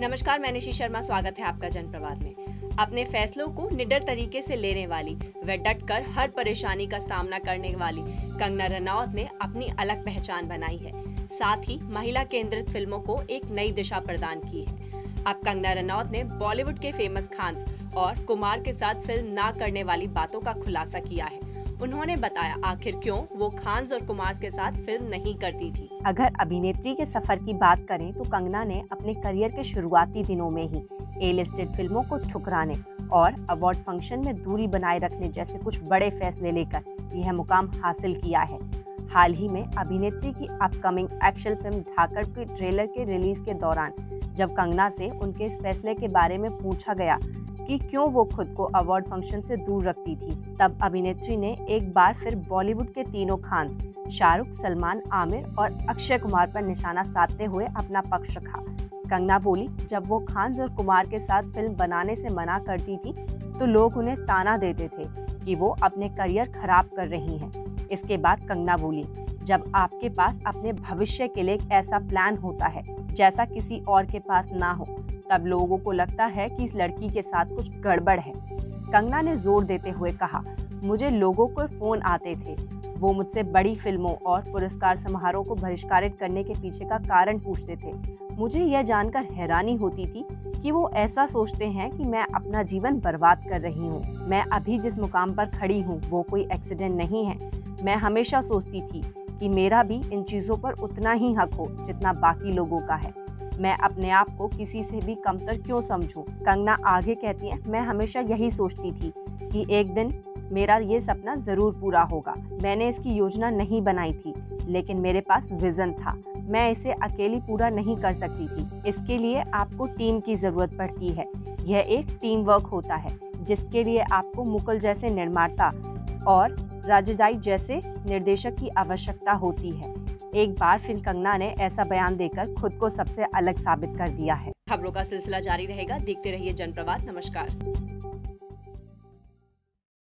नमस्कार, मैं निशी शर्मा, स्वागत है आपका जनप्रवाद में। अपने फैसलों को निडर तरीके से लेने वाली व डट कर हर परेशानी का सामना करने वाली कंगना रनौत ने अपनी अलग पहचान बनाई है। साथ ही महिला केंद्रित फ़िल्मों को एक नई दिशा प्रदान की है। अब कंगना रनौत ने बॉलीवुड के फ़ेमस खान्स और कुमार के साथ फ़िल्म ना करने वाली बातों का खुलासा किया है। उन्होंने बताया आखिर क्यों वो खान और कुमार के साथ फ़िल्म नहीं करती थी। अगर अभिनेत्री के सफ़र की बात करें तो कंगना ने अपने करियर के शुरुआती दिनों में ही ए लिस्टेड फ़िल्मों को ठुकराने और अवार्ड फ़ंक्शन में दूरी बनाए रखने जैसे कुछ बड़े फैसले लेकर यह मुकाम हासिल किया है। हाल ही में अभिनेत्री की अपकमिंग एक्शन फ़िल्म धाकड़ के ट्रेलर के रिलीज़ के दौरान जब कंगना से उनके इस फैसले के बारे में पूछा गया कि क्यों वो खुद को अवार्ड फ़ंक्शन से दूर रखती थी। तब अभिनेत्री ने एक बार फिर बॉलीवुड के तीनों खान शाहरुख, सलमान, आमिर और अक्षय कुमार पर निशाना साधते हुए अपना पक्ष रखा। कंगना बोली, जब वो खान और कुमार के साथ फ़िल्म बनाने से मना करती थी तो लोग उन्हें ताना देते थे कि वो अपने करियर खराब कर रही हैं। इसके बाद कंगना बोली जब आपके पास अपने भविष्य के लिए ऐसा प्लान होता है, जैसा किसी और के पास ना हो, तब लोगों को लगता है कि इस लड़की के साथ कुछ गड़बड़ है। कंगना ने ज़ोर देते हुए कहा, मुझे लोगों को फ़ोन आते थे। वो मुझसे बड़ी फ़िल्मों और पुरस्कार समारोह को बहिष्कारित करने के पीछे का कारण पूछते थे। मुझे यह जानकर हैरानी होती थी कि वो ऐसा सोचते हैं कि मैं अपना जीवन बर्बाद कर रही हूँ। मैं अभी जिस मुकाम पर खड़ी हूँ, वो कोई एक्सीडेंट नहीं है। मैं हमेशा सोचती थी कि मेरा भी इन चीज़ों पर उतना ही हक हो जितना बाकी लोगों का है। मैं अपने आप को किसी से भी कमतर क्यों समझूं? कंगना आगे कहती है, मैं हमेशा यही सोचती थी कि एक दिन मेरा ये सपना ज़रूर पूरा होगा। मैंने इसकी योजना नहीं बनाई थी, लेकिन मेरे पास विज़न था। मैं इसे अकेली पूरा नहीं कर सकती थी। इसके लिए आपको टीम की ज़रूरत पड़ती है। यह एक टीम वर्क होता है, जिसके लिए आपको मुकुल जैसे निर्माता और राजदाई जैसे निर्देशक की आवश्यकता होती है। एक बार फिर कंगना ने ऐसा बयान देकर खुद को सबसे अलग साबित कर दिया है। खबरों का सिलसिला जारी रहेगा। देखते रहिए जनप्रवाद। नमस्कार।